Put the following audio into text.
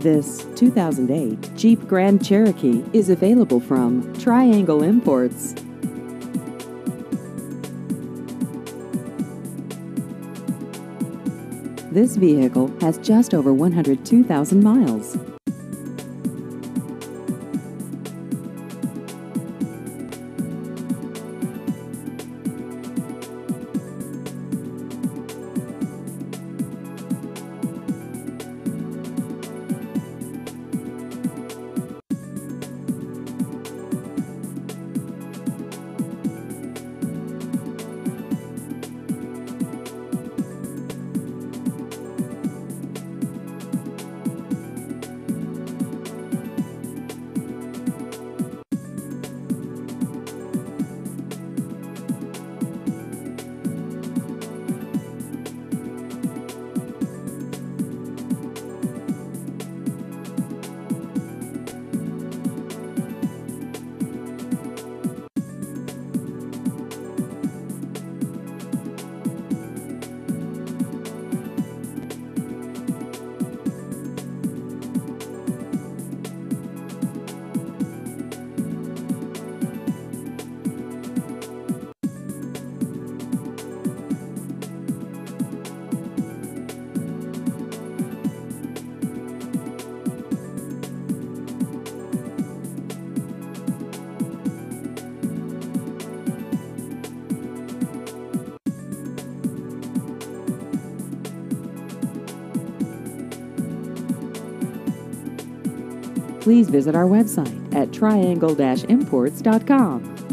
This 2008 Jeep Grand Cherokee is available from Triangle Imports. This vehicle has just over 102,000 miles. Please visit our website at triangle-imports.com.